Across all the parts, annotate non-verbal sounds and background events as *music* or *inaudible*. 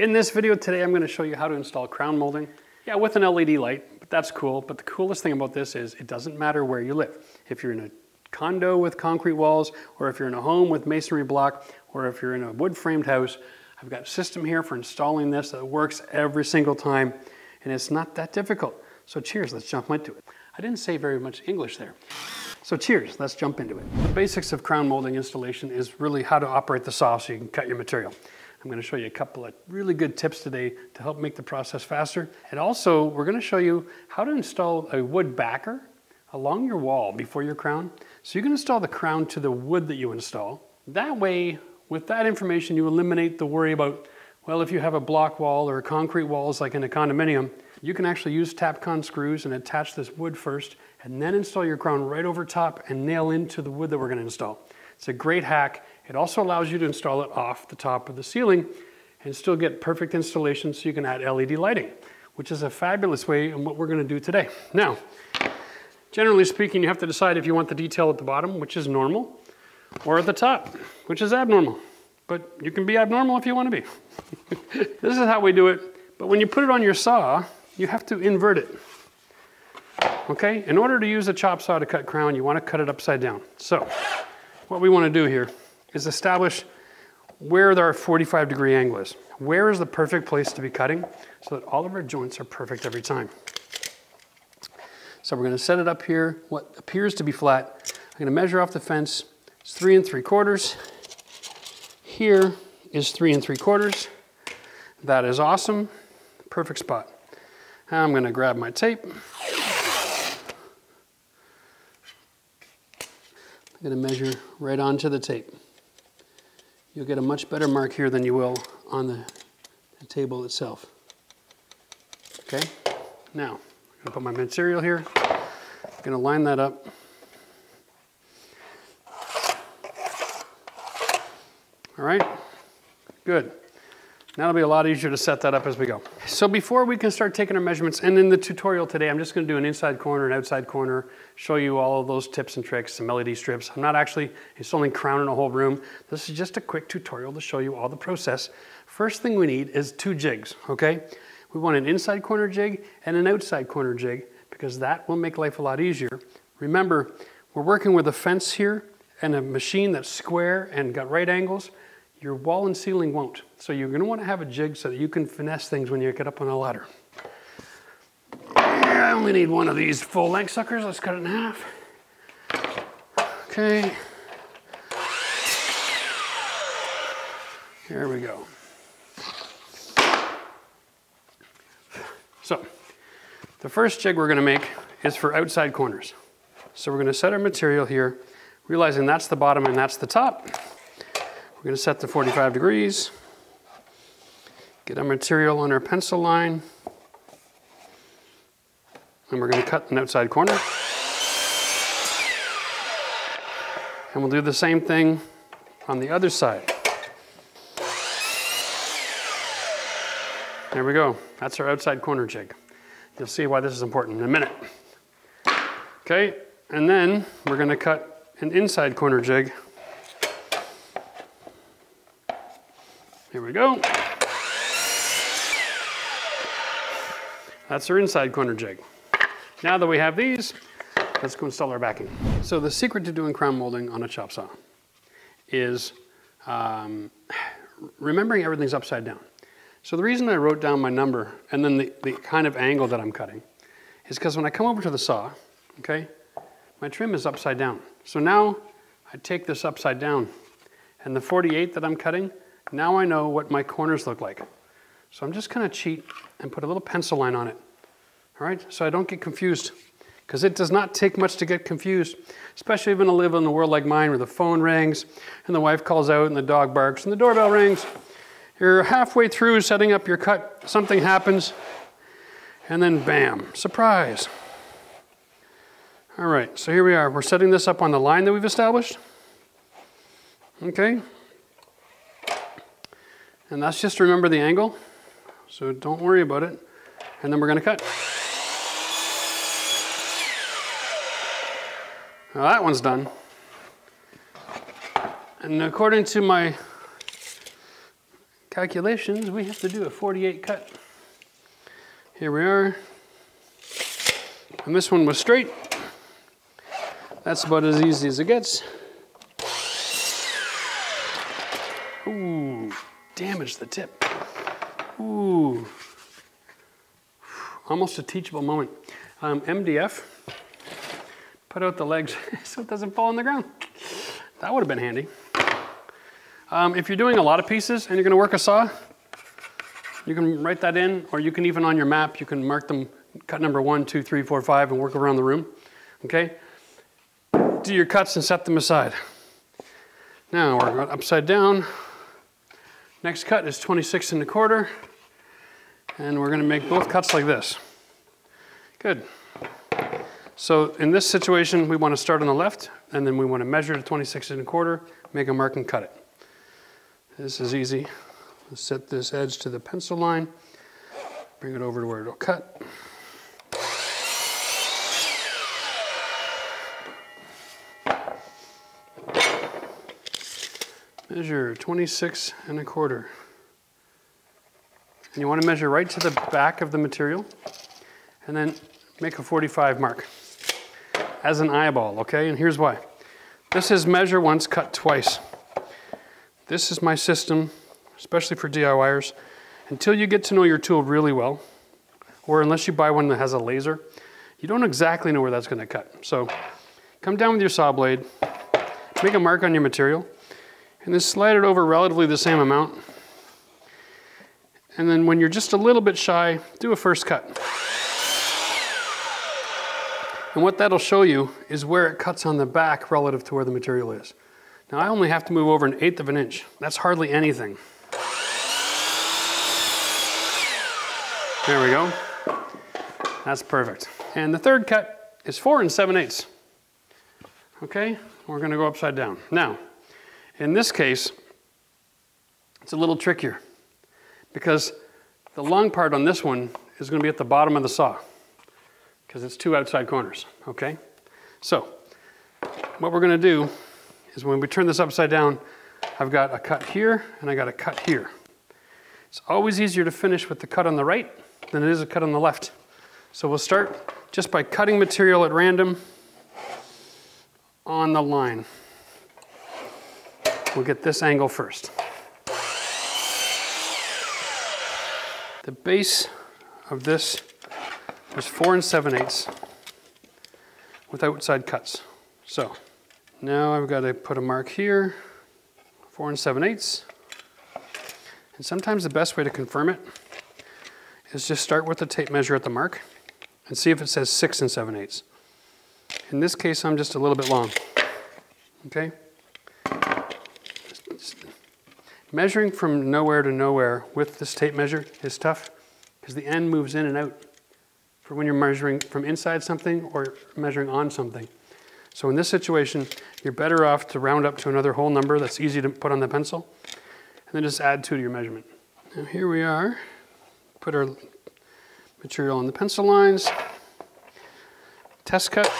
In this video today, I'm gonna show you how to install crown molding. Yeah, with an LED light, but that's cool. But the coolest thing about this is it doesn't matter where you live. If you're in a condo with concrete walls, or if you're in a home with masonry block, or if you're in a wood framed house, I've got a system here for installing this that works every single time, and it's not that difficult. So cheers, let's jump into it. I didn't say very much English there. So cheers, let's jump into it. The basics of crown molding installation is really how to operate the saw so you can cut your material. I'm gonna show you a couple of really good tips today to help make the process faster. And also, we're gonna show you how to install a wood backer along your wall before your crown. So you can install the crown to the wood that you install. That way, with that information, you eliminate the worry about, well, if you have a block wall or concrete walls like in a condominium, you can actually use Tapcon screws and attach this wood first and then install your crown right over top and nail into the wood that we're gonna install. It's a great hack. It also allows you to install it off the top of the ceiling and still get perfect installation so you can add LED lighting, which is a fabulous way in what we're gonna do today. Now, generally speaking, you have to decide if you want the detail at the bottom, which is normal, or at the top, which is abnormal. But you can be abnormal if you wanna be. *laughs* this is how we do it. But when you put it on your saw, you have to invert it. Okay, in order to use a chop saw to cut crown, you wanna cut it upside down. So, what we wanna do here is establish where our 45 degree angle is. Where is the perfect place to be cutting so that all of our joints are perfect every time. So we're gonna set it up here, what appears to be flat. I'm gonna measure off the fence, it's three and three quarters. Here is three and three quarters. That is awesome, perfect spot. I'm gonna grab my tape. I'm gonna measure right onto the tape. You'll get a much better mark here than you will on the, the table itself. Okay, now I'm gonna put my material here. I'm gonna line that up. All right, good. It'll be a lot easier to set that up as we go. So before we can start taking our measurements, and in the tutorial today, I'm just gonna do an inside corner and outside corner, show you all of those tips and tricks, some LED strips. I'm not actually installing crown in a whole room. This is just a quick tutorial to show you all the process. First thing we need is two jigs, okay? We want an inside corner jig and an outside corner jig because that will make life a lot easier. Remember, we're working with a fence here and a machine that's square and got right angles. Your wall and ceiling won't. So you're gonna wanna have a jig so that you can finesse things when you get up on a ladder. I only need one of these full length suckers. Let's cut it in half. Okay. Here we go. So, the first jig we're gonna make is for outside corners. So we're gonna set our material here, realizing that's the bottom and that's the top. We're gonna set the 45 degrees, get our material on our pencil line, and we're gonna cut an outside corner. And we'll do the same thing on the other side. There we go. That's our outside corner jig. You'll see why this is important in a minute. Okay, and then we're gonna cut an inside corner jig we go. That's our inside corner jig. Now that we have these, let's go install our backing. So the secret to doing crown molding on a chop saw is um, remembering everything's upside down. So the reason I wrote down my number and then the, the kind of angle that I'm cutting is because when I come over to the saw, okay, my trim is upside down. So now I take this upside down and the 48 that I'm cutting now I know what my corners look like. So I'm just gonna cheat and put a little pencil line on it. All right, so I don't get confused because it does not take much to get confused, especially when I live in a world like mine where the phone rings and the wife calls out and the dog barks and the doorbell rings. You're halfway through setting up your cut, something happens, and then bam, surprise. All right, so here we are. We're setting this up on the line that we've established. Okay, and that's just remember the angle. So don't worry about it. And then we're gonna cut. Now that one's done. And according to my calculations, we have to do a 48 cut. Here we are. And this one was straight. That's about as easy as it gets. Ooh, damaged the tip. Ooh, almost a teachable moment. Um, MDF, put out the legs *laughs* so it doesn't fall on the ground. That would have been handy. Um, if you're doing a lot of pieces and you're gonna work a saw, you can write that in, or you can even on your map, you can mark them, cut number one, two, three, four, five, and work around the room, okay? Do your cuts and set them aside. Now we're upside down. Next cut is 26 and a quarter, and we're gonna make both cuts like this. Good. So in this situation, we wanna start on the left, and then we wanna measure to 26 and a quarter, make a mark and cut it. This is easy. Set this edge to the pencil line, bring it over to where it'll cut. Measure 26 and a quarter. And you want to measure right to the back of the material and then make a 45 mark as an eyeball, okay? And here's why. This is measure once, cut twice. This is my system, especially for DIYers. Until you get to know your tool really well, or unless you buy one that has a laser, you don't exactly know where that's gonna cut. So come down with your saw blade, make a mark on your material, and then slide it over relatively the same amount. And then when you're just a little bit shy, do a first cut. And what that'll show you is where it cuts on the back relative to where the material is. Now I only have to move over an eighth of an inch. That's hardly anything. There we go. That's perfect. And the third cut is four and seven eighths. Okay, we're gonna go upside down. Now, in this case, it's a little trickier because the long part on this one is gonna be at the bottom of the saw because it's two outside corners, okay? So, what we're gonna do is when we turn this upside down, I've got a cut here and I got a cut here. It's always easier to finish with the cut on the right than it is a cut on the left. So we'll start just by cutting material at random on the line. We'll get this angle first. The base of this is four and seven eighths with outside cuts. So now I've got to put a mark here, four and seven eighths. And sometimes the best way to confirm it is just start with the tape measure at the mark and see if it says six and seven eighths. In this case, I'm just a little bit long, okay? Measuring from nowhere to nowhere with this tape measure is tough because the end moves in and out for when you're measuring from inside something or measuring on something. So in this situation, you're better off to round up to another whole number that's easy to put on the pencil, and then just add two to your measurement. Now here we are, put our material on the pencil lines, test cut.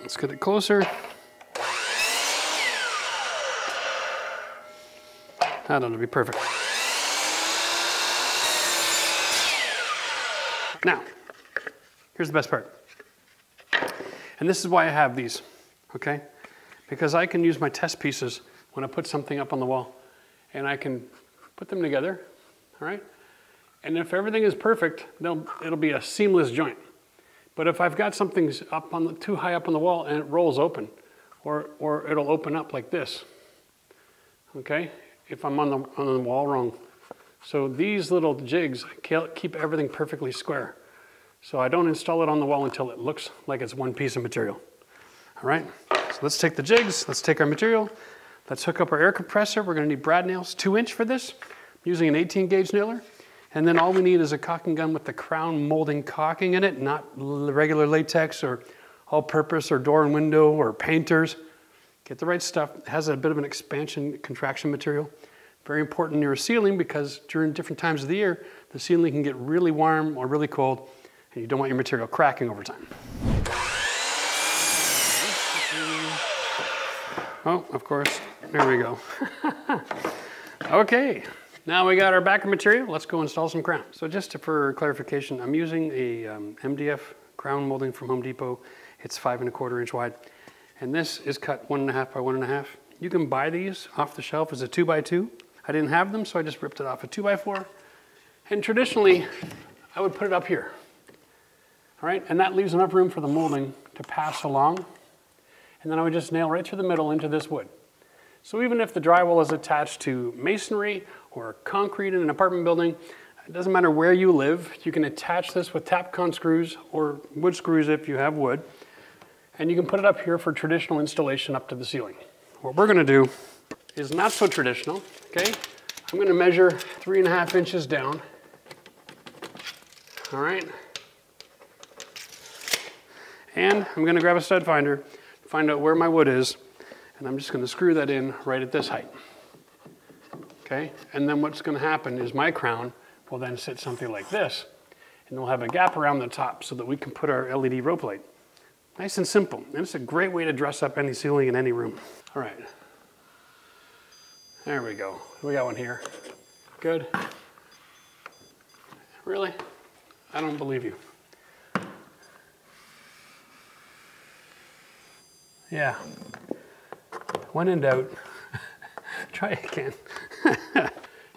Let's get it closer. That ought to be perfect. Now, here's the best part. And this is why I have these, okay? Because I can use my test pieces when I put something up on the wall and I can put them together, all right? And if everything is perfect, it'll be a seamless joint. But if I've got something up on the, too high up on the wall and it rolls open, or, or it'll open up like this, okay? If I'm on the, on the wall wrong. So these little jigs keep everything perfectly square. So I don't install it on the wall until it looks like it's one piece of material. All right, so let's take the jigs, let's take our material, let's hook up our air compressor. We're gonna need brad nails, two inch for this, I'm using an 18 gauge nailer. And then all we need is a caulking gun with the crown molding caulking in it, not regular latex or all purpose or door and window or painters. Get the right stuff. It has a bit of an expansion contraction material. Very important near a ceiling because during different times of the year, the ceiling can get really warm or really cold and you don't want your material cracking over time. Oh, of course, there we go. *laughs* okay, now we got our backer material. Let's go install some crown. So just for clarification, I'm using a um, MDF crown molding from Home Depot. It's five and a quarter inch wide. And this is cut one and a half by one and a half. You can buy these off the shelf as a two by two. I didn't have them, so I just ripped it off a two by four. And traditionally, I would put it up here. All right, and that leaves enough room for the molding to pass along. And then I would just nail right through the middle into this wood. So even if the drywall is attached to masonry or concrete in an apartment building, it doesn't matter where you live, you can attach this with Tapcon screws or wood screws if you have wood, and you can put it up here for traditional installation up to the ceiling. What we're gonna do is not so traditional, okay? I'm gonna measure three and a half inches down, all right? And I'm gonna grab a stud finder, find out where my wood is, and I'm just gonna screw that in right at this height. Okay, and then what's gonna happen is my crown will then sit something like this, and we'll have a gap around the top so that we can put our LED rope light. Nice and simple, and it's a great way to dress up any ceiling in any room. All right, there we go. We got one here. Good. Really? I don't believe you. Yeah. When in doubt, *laughs* try again. *laughs*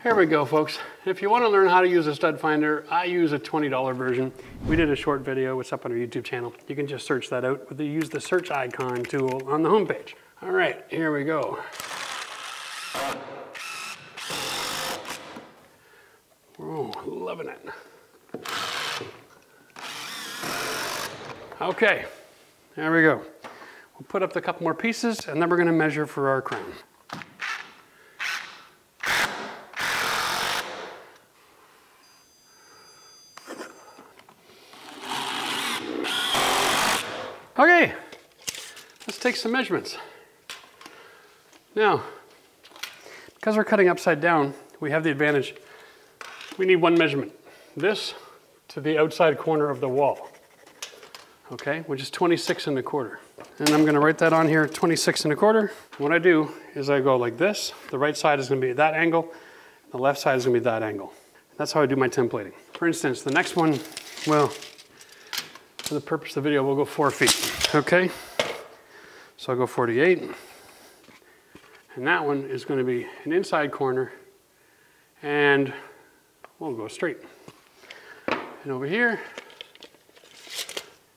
Here we go, folks. If you want to learn how to use a stud finder, I use a $20 version. We did a short video, it's up on our YouTube channel. You can just search that out, but use the search icon tool on the homepage. All right, here we go. Oh, loving it. Okay, there we go. We'll put up a couple more pieces and then we're gonna measure for our crown. Okay, let's take some measurements. Now, because we're cutting upside down, we have the advantage. We need one measurement. This to the outside corner of the wall, okay, which is 26 and a quarter. And I'm gonna write that on here, 26 and a quarter. What I do is I go like this. The right side is gonna be at that angle. The left side is gonna be that angle. That's how I do my templating. For instance, the next one, well, for the purpose of the video, we'll go four feet, okay? So I'll go 48. And that one is gonna be an inside corner and we'll go straight. And over here,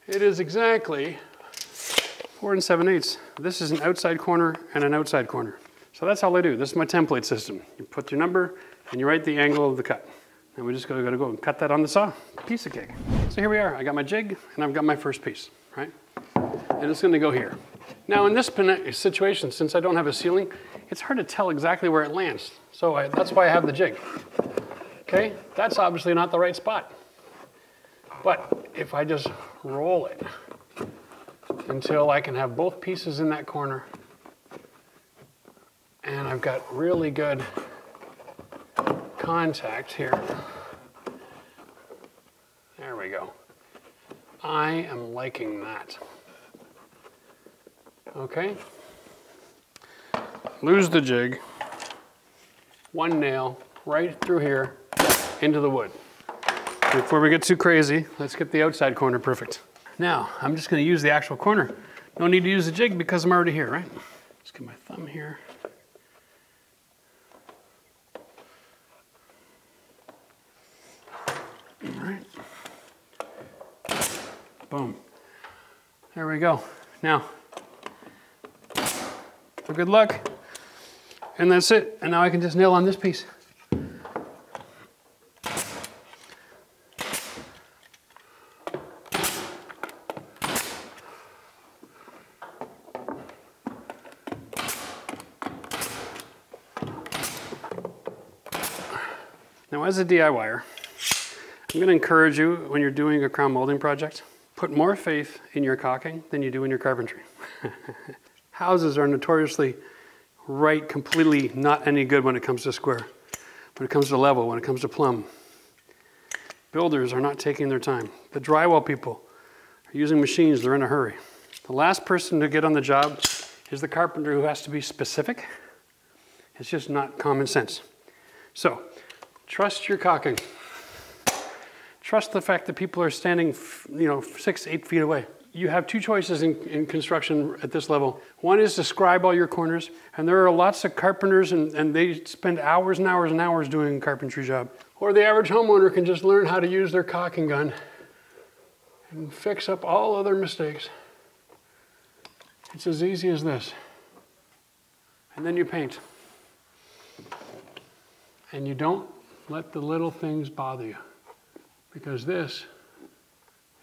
it is exactly four and seven eighths. This is an outside corner and an outside corner. So that's all I do. This is my template system. You put your number and you write the angle of the cut. And we just gotta, gotta go and cut that on the saw. Piece of cake. So here we are. I got my jig and I've got my first piece, right? And it's gonna go here. Now in this situation, since I don't have a ceiling, it's hard to tell exactly where it lands. So I, that's why I have the jig. Okay, that's obviously not the right spot. But if I just roll it, until I can have both pieces in that corner. And I've got really good contact here. There we go. I am liking that. Okay. Lose the jig. One nail right through here into the wood. Before we get too crazy, let's get the outside corner perfect. Now, I'm just gonna use the actual corner. No need to use the jig because I'm already here, right? Just get my thumb here. Boom. There we go. Now, for good luck. And that's it. And now I can just nail on this piece. Now as a DIYer, I'm gonna encourage you when you're doing a crown molding project, put more faith in your caulking than you do in your carpentry. *laughs* Houses are notoriously right completely not any good when it comes to square, when it comes to level, when it comes to plumb. Builders are not taking their time. The drywall people are using machines, they're in a hurry. The last person to get on the job is the carpenter who has to be specific It's just not common sense. So, trust your caulking. Trust the fact that people are standing, you know, six, eight feet away. You have two choices in, in construction at this level. One is to scribe all your corners, and there are lots of carpenters, and, and they spend hours and hours and hours doing a carpentry job. Or the average homeowner can just learn how to use their caulking gun and fix up all other mistakes. It's as easy as this. And then you paint. And you don't let the little things bother you because this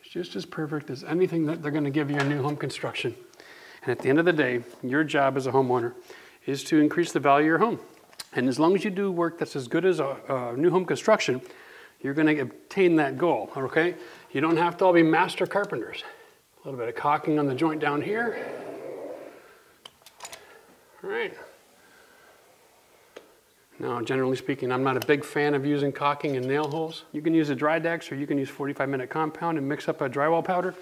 is just as perfect as anything that they're going to give you in new home construction. And at the end of the day, your job as a homeowner is to increase the value of your home. And as long as you do work that's as good as a, a new home construction, you're going to obtain that goal, okay? You don't have to all be master carpenters. A little bit of caulking on the joint down here. All right. Now, generally speaking, I'm not a big fan of using caulking and nail holes. You can use a Drydex or you can use 45 minute compound and mix up a drywall powder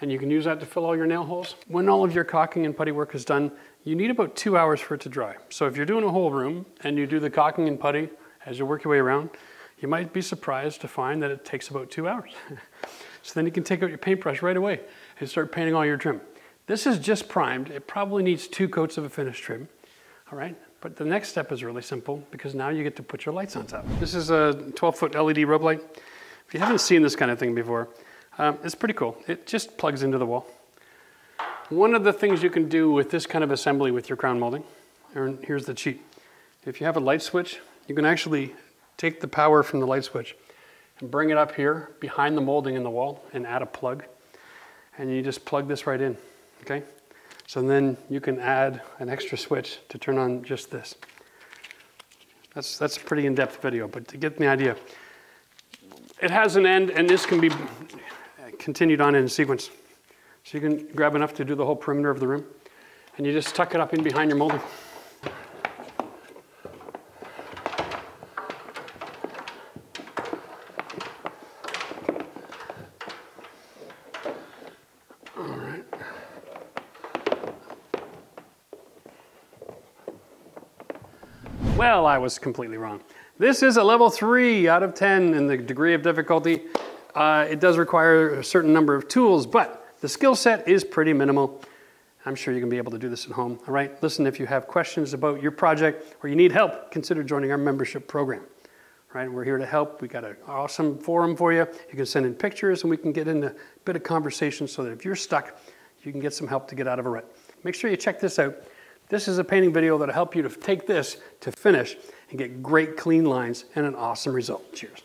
and you can use that to fill all your nail holes. When all of your caulking and putty work is done, you need about two hours for it to dry. So if you're doing a whole room and you do the caulking and putty as you work your way around, you might be surprised to find that it takes about two hours. *laughs* so then you can take out your paintbrush right away and start painting all your trim. This is just primed. It probably needs two coats of a finish trim, all right? But the next step is really simple because now you get to put your lights on top. This is a 12 foot LED rope light. If you haven't seen this kind of thing before, um, it's pretty cool. It just plugs into the wall. One of the things you can do with this kind of assembly with your crown molding, and here's the cheat. If you have a light switch, you can actually take the power from the light switch and bring it up here behind the molding in the wall and add a plug. And you just plug this right in, okay? So then you can add an extra switch to turn on just this. That's, that's a pretty in-depth video, but to get the idea, it has an end and this can be continued on in sequence. So you can grab enough to do the whole perimeter of the room and you just tuck it up in behind your molding. Well, I was completely wrong. This is a level three out of 10 in the degree of difficulty. Uh, it does require a certain number of tools, but the skill set is pretty minimal. I'm sure you can be able to do this at home. All right, listen, if you have questions about your project or you need help, consider joining our membership program. All right, we're here to help. We got an awesome forum for you. You can send in pictures and we can get into a bit of conversation so that if you're stuck, you can get some help to get out of a rut. Make sure you check this out. This is a painting video that'll help you to take this to finish and get great clean lines and an awesome result. Cheers.